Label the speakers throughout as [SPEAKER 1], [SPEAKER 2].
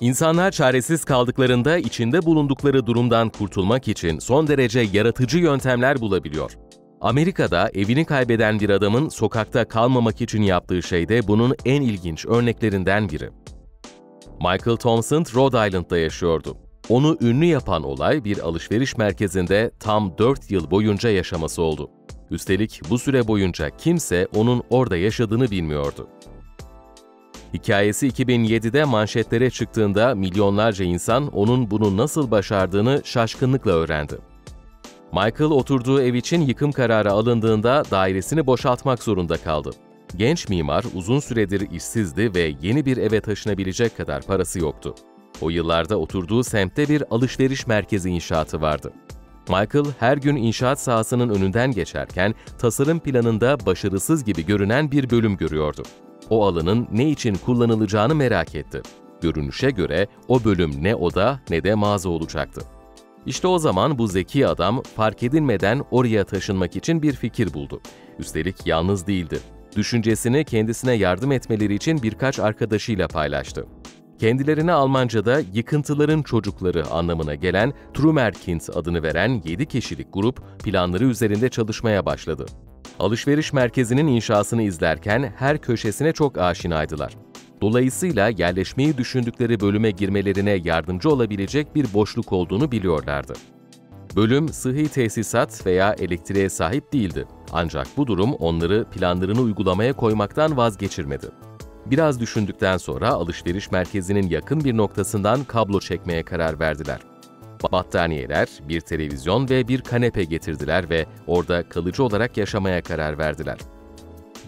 [SPEAKER 1] İnsanlar çaresiz kaldıklarında içinde bulundukları durumdan kurtulmak için son derece yaratıcı yöntemler bulabiliyor. Amerika'da evini kaybeden bir adamın sokakta kalmamak için yaptığı şey de bunun en ilginç örneklerinden biri. Michael Thompson Rhode Island'da yaşıyordu. Onu ünlü yapan olay bir alışveriş merkezinde tam 4 yıl boyunca yaşaması oldu. Üstelik bu süre boyunca kimse onun orada yaşadığını bilmiyordu. Hikayesi 2007'de manşetlere çıktığında milyonlarca insan onun bunu nasıl başardığını şaşkınlıkla öğrendi. Michael oturduğu ev için yıkım kararı alındığında dairesini boşaltmak zorunda kaldı. Genç mimar uzun süredir işsizdi ve yeni bir eve taşınabilecek kadar parası yoktu. O yıllarda oturduğu semtte bir alışveriş merkezi inşaatı vardı. Michael her gün inşaat sahasının önünden geçerken tasarım planında başarısız gibi görünen bir bölüm görüyordu. O alanın ne için kullanılacağını merak etti. Görünüşe göre o bölüm ne oda ne de mağaza olacaktı. İşte o zaman bu zeki adam fark edilmeden oraya taşınmak için bir fikir buldu. Üstelik yalnız değildi. Düşüncesini kendisine yardım etmeleri için birkaç arkadaşıyla paylaştı. Kendilerine Almanca'da yıkıntıların çocukları anlamına gelen Trumerkind adını veren 7 kişilik grup planları üzerinde çalışmaya başladı. Alışveriş merkezinin inşasını izlerken her köşesine çok aşinaydılar. Dolayısıyla yerleşmeyi düşündükleri bölüme girmelerine yardımcı olabilecek bir boşluk olduğunu biliyorlardı. Bölüm sıhhi tesisat veya elektriğe sahip değildi. Ancak bu durum onları planlarını uygulamaya koymaktan vazgeçirmedi. Biraz düşündükten sonra alışveriş merkezinin yakın bir noktasından kablo çekmeye karar verdiler. Battaniyeler, bir televizyon ve bir kanepe getirdiler ve orada kalıcı olarak yaşamaya karar verdiler.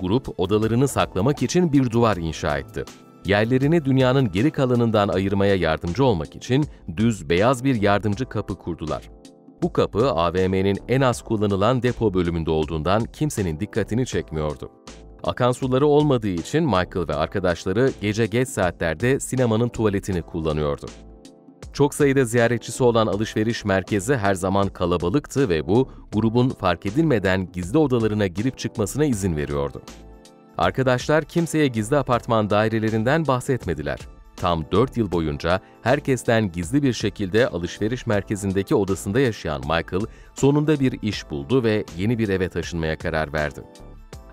[SPEAKER 1] Grup odalarını saklamak için bir duvar inşa etti. Yerlerini dünyanın geri kalanından ayırmaya yardımcı olmak için düz beyaz bir yardımcı kapı kurdular. Bu kapı AVM'nin en az kullanılan depo bölümünde olduğundan kimsenin dikkatini çekmiyordu. Akan suları olmadığı için Michael ve arkadaşları gece geç saatlerde sinemanın tuvaletini kullanıyordu. Çok sayıda ziyaretçisi olan alışveriş merkezi her zaman kalabalıktı ve bu grubun fark edilmeden gizli odalarına girip çıkmasına izin veriyordu. Arkadaşlar kimseye gizli apartman dairelerinden bahsetmediler. Tam 4 yıl boyunca herkesten gizli bir şekilde alışveriş merkezindeki odasında yaşayan Michael sonunda bir iş buldu ve yeni bir eve taşınmaya karar verdi.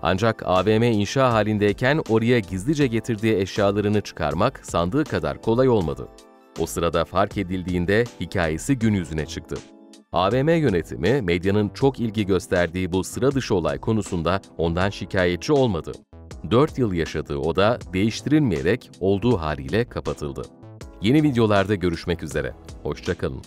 [SPEAKER 1] Ancak AVM inşa halindeyken oraya gizlice getirdiği eşyalarını çıkarmak sandığı kadar kolay olmadı. O sırada fark edildiğinde hikayesi gün yüzüne çıktı. AVM yönetimi medyanın çok ilgi gösterdiği bu sıra dışı olay konusunda ondan şikayetçi olmadı. 4 yıl yaşadığı oda değiştirilmeyerek olduğu haliyle kapatıldı. Yeni videolarda görüşmek üzere. Hoşçakalın.